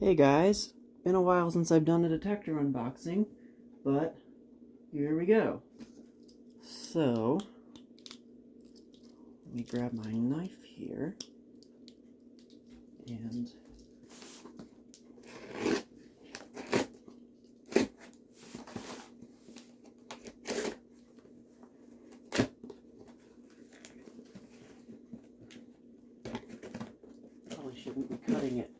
Hey guys, been a while since I've done a detector unboxing, but here we go. So, let me grab my knife here, and probably shouldn't be cutting it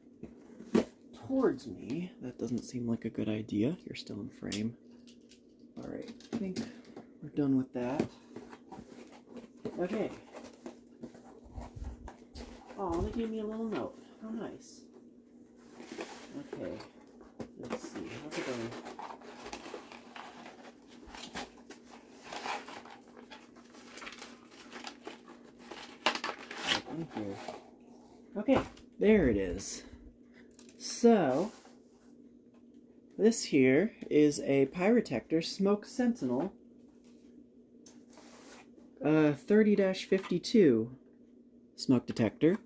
towards me. That doesn't seem like a good idea. You're still in frame. Alright, I think we're done with that. Okay. Oh, they gave me a little note. How nice. Okay. Let's see. How's it going? in here. Okay, there it is. So, this here is a Pyrotector Smoke Sentinel uh, 30-52 smoke detector.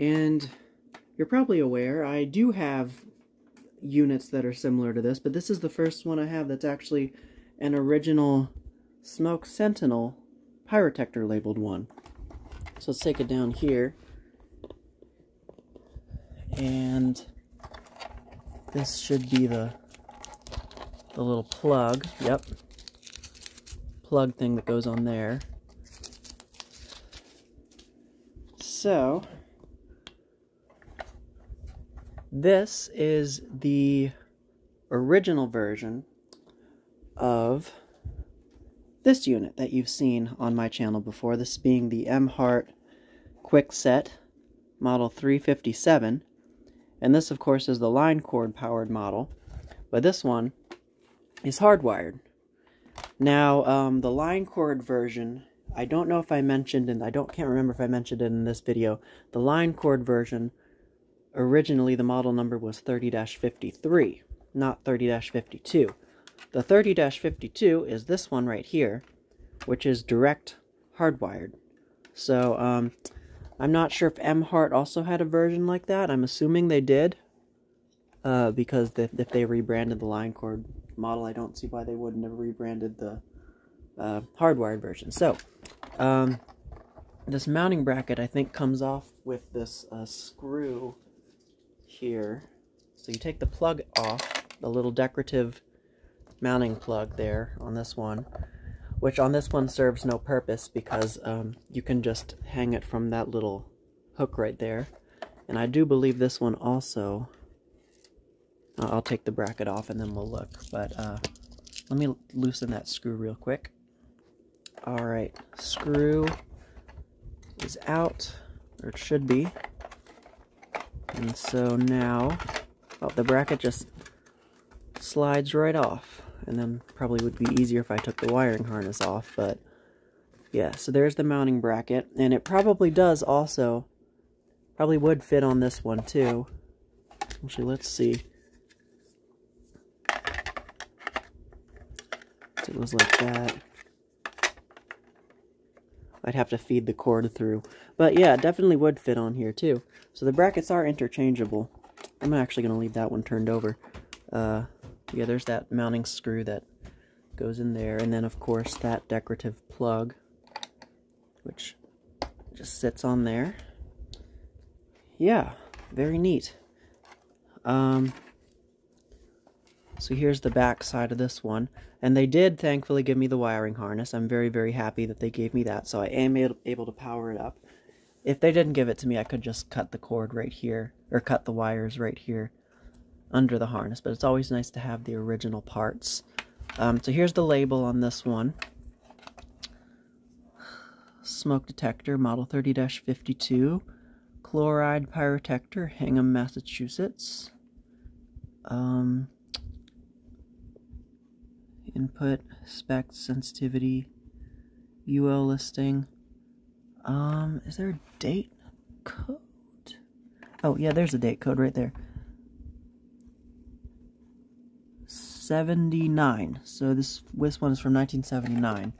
And you're probably aware, I do have units that are similar to this, but this is the first one I have that's actually an original Smoke Sentinel Pyrotector labeled one. So let's take it down here. And this should be the the little plug. Yep. Plug thing that goes on there. So this is the original version of this unit that you've seen on my channel before, this being the Emhart Kwikset Model 357. And this, of course, is the line cord powered model. But this one is hardwired. Now, um, the line cord version, I don't know if I mentioned, and I don't can't remember if I mentioned it in this video, the line cord version, originally the model number was 30-53, not 30-52. The 30-52 is this one right here, which is direct hardwired. So, um, I'm not sure if Emhart also had a version like that. I'm assuming they did, uh, because if they rebranded the line cord model, I don't see why they wouldn't have rebranded the uh, hardwired version. So, um, this mounting bracket, I think, comes off with this uh, screw here. So you take the plug off, the little decorative mounting plug there on this one, which on this one serves no purpose because um, you can just hang it from that little hook right there. And I do believe this one also, I'll take the bracket off and then we'll look, but uh, let me loosen that screw real quick. Alright, screw is out, or it should be. And so now, oh, the bracket just slides right off and then probably would be easier if I took the wiring harness off, but yeah, so there's the mounting bracket, and it probably does also, probably would fit on this one too. Actually, let's see. It was like that. I'd have to feed the cord through. But yeah, definitely would fit on here too. So the brackets are interchangeable. I'm actually going to leave that one turned over. Uh, yeah, there's that mounting screw that goes in there. And then, of course, that decorative plug, which just sits on there. Yeah, very neat. Um, so here's the back side of this one. And they did thankfully give me the wiring harness. I'm very, very happy that they gave me that. So I am able to power it up. If they didn't give it to me, I could just cut the cord right here. Or cut the wires right here under the harness, but it's always nice to have the original parts. Um, so here's the label on this one. Smoke detector, model 30-52. Chloride pyrotector, Hingham, Massachusetts. Um, input, spec, sensitivity, UL listing. Um, is there a date code? Oh, yeah, there's a date code right there. 79. So this, this one is from 1979.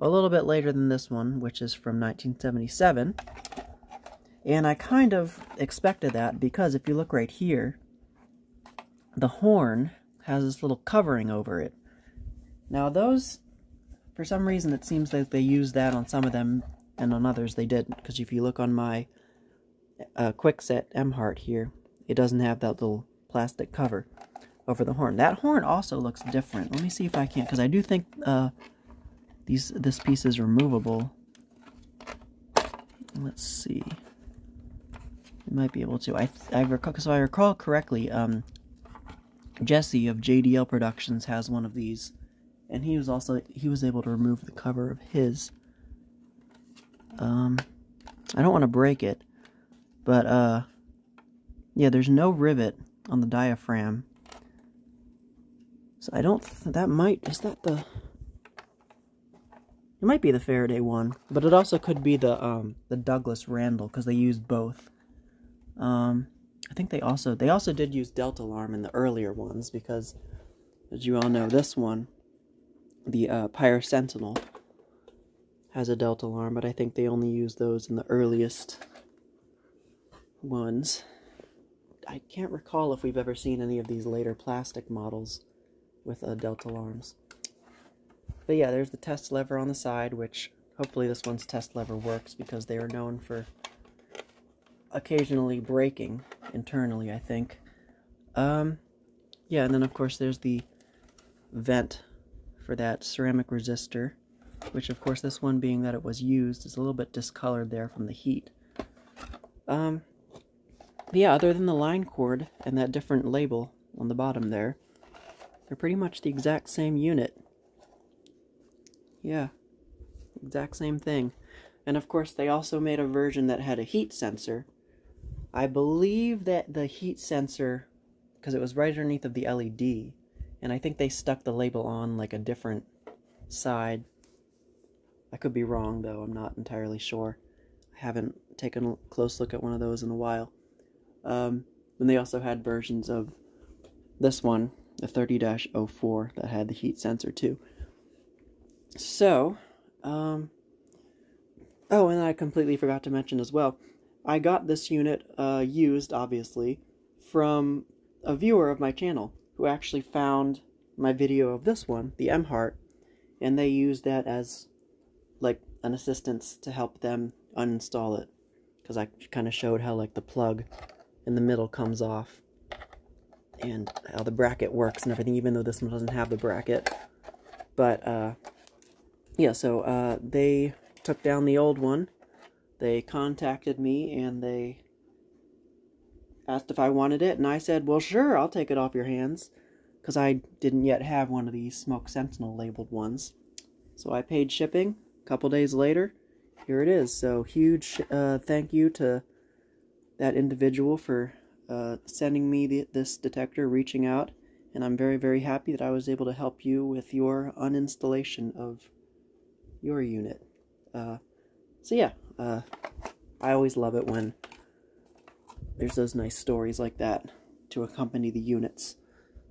A little bit later than this one, which is from 1977. And I kind of expected that because if you look right here, the horn has this little covering over it. Now those, for some reason it seems like they used that on some of them and on others they didn't. Because if you look on my uh, Kwikset Emhart here, it doesn't have that little plastic cover over the horn. That horn also looks different. Let me see if I can, because I do think uh, these this piece is removable. Let's see. I might be able to. I I recall, so I recall correctly. Um, Jesse of JDL Productions has one of these, and he was also he was able to remove the cover of his. Um, I don't want to break it, but uh, yeah, there's no rivet on the diaphragm. So I don't. that might is that the. It might be the Faraday one, but it also could be the um the Douglas Randall because they used both. Um, I think they also they also did use Delta Alarm in the earlier ones because, as you all know, this one, the uh, Pyro-Sentinel, has a Delta Alarm, but I think they only used those in the earliest ones. I can't recall if we've ever seen any of these later plastic models with uh, Deltalarms. But yeah, there's the test lever on the side, which hopefully this one's test lever works because they are known for occasionally breaking internally, I think. Um, yeah, and then of course there's the vent for that ceramic resistor, which of course this one being that it was used is a little bit discolored there from the heat. Um, yeah, other than the line cord and that different label on the bottom there, they're pretty much the exact same unit. Yeah, exact same thing. And of course, they also made a version that had a heat sensor. I believe that the heat sensor, because it was right underneath of the LED, and I think they stuck the label on like a different side. I could be wrong, though. I'm not entirely sure. I haven't taken a close look at one of those in a while. Um, and they also had versions of this one, the 30-04, that had the heat sensor too. So, um, oh, and I completely forgot to mention as well, I got this unit uh, used, obviously, from a viewer of my channel who actually found my video of this one, the Emhart, and they used that as like an assistance to help them uninstall it because I kind of showed how like the plug in the middle comes off and how the bracket works and everything even though this one doesn't have the bracket but uh, yeah, so uh, they took down the old one. They contacted me and they asked if I wanted it, and I said, well, sure, I'll take it off your hands, because I didn't yet have one of these Smoke Sentinel labeled ones. So I paid shipping. A couple days later, here it is. So huge uh, thank you to that individual for uh, sending me the, this detector, reaching out, and I'm very, very happy that I was able to help you with your uninstallation of your unit. Uh, so yeah, uh, I always love it when there's those nice stories like that to accompany the units.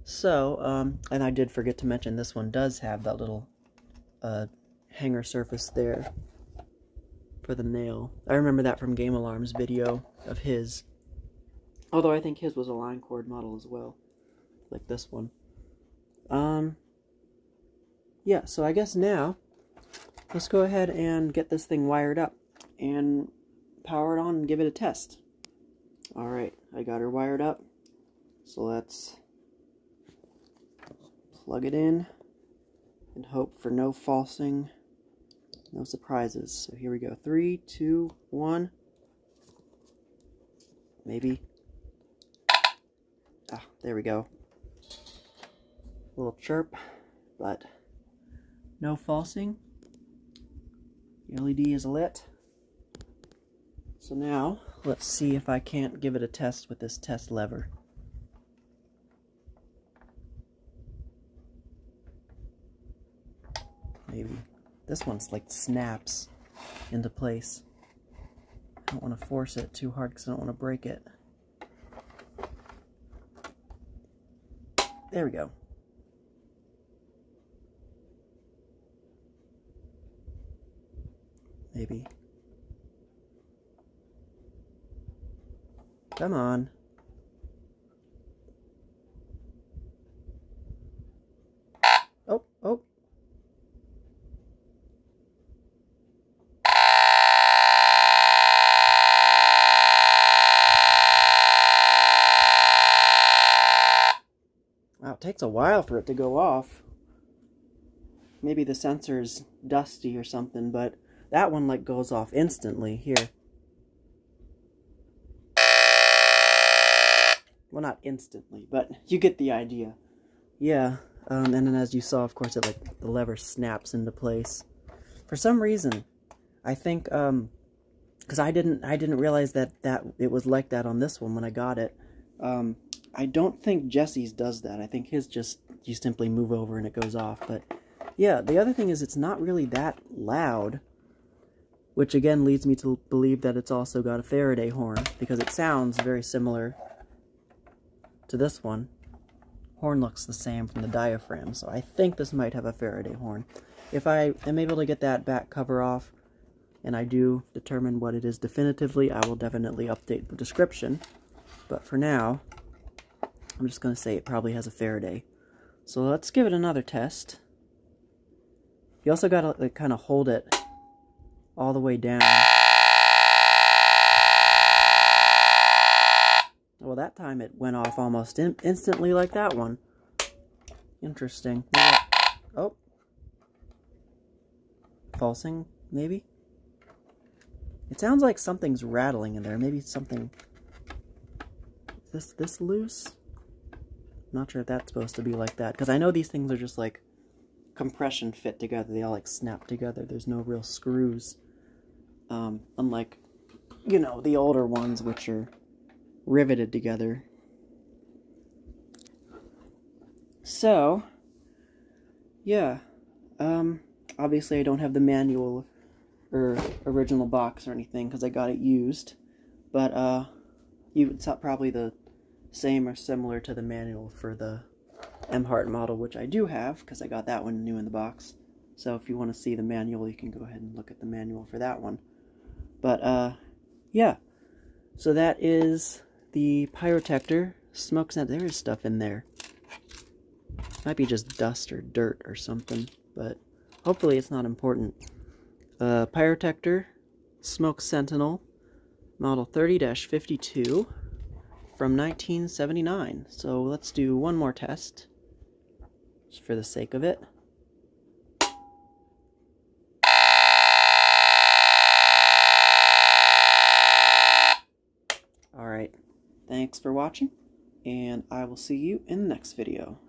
So, um, and I did forget to mention this one does have that little uh, hanger surface there for the nail. I remember that from Game Alarm's video of his. Although I think his was a line cord model as well, like this one. Um, yeah, so I guess now let's go ahead and get this thing wired up and power it on and give it a test. Alright, I got her wired up. So let's plug it in and hope for no falsing, no surprises. So here we go. Three, two, one. Maybe. Ah, there we go. A little chirp, but no falsing. The LED is lit. So now, let's see if I can't give it a test with this test lever. Maybe. This one's like snaps into place. I don't want to force it too hard because I don't want to break it. There we go. Maybe. Come on. It takes a while for it to go off. Maybe the sensor's dusty or something, but that one like goes off instantly. Here. Well, not instantly, but you get the idea. Yeah, um, and then as you saw, of course, it like the lever snaps into place. For some reason, I think, um, because I didn't, I didn't realize that that it was like that on this one when I got it. Um, I don't think Jesse's does that. I think his just, you simply move over and it goes off. But yeah, the other thing is it's not really that loud, which again leads me to believe that it's also got a Faraday horn because it sounds very similar to this one. Horn looks the same from the diaphragm, so I think this might have a Faraday horn. If I am able to get that back cover off, and I do determine what it is definitively, I will definitely update the description. But for now, I'm just going to say it probably has a Faraday. So let's give it another test. You also got to like, kind of hold it all the way down. Well, that time it went off almost in instantly like that one. Interesting. Oh. Falsing, maybe? It sounds like something's rattling in there. Maybe something... Is this, this loose? Not sure if that's supposed to be like that. Because I know these things are just like compression fit together. They all like snap together. There's no real screws. Um, unlike, you know, the older ones which are riveted together. So, yeah. Um, obviously I don't have the manual or original box or anything because I got it used. But, uh, you, it's probably the same or similar to the manual for the Emhart model, which I do have, because I got that one new in the box. So if you want to see the manual, you can go ahead and look at the manual for that one. But, uh, yeah. So that is the Pyrotector smoke scent. There is stuff in there. Might be just dust or dirt or something, but hopefully it's not important. Uh, Pyrotector Smoke Sentinel, model 30-52 from 1979. So let's do one more test, just for the sake of it. Alright, thanks for watching, and I will see you in the next video.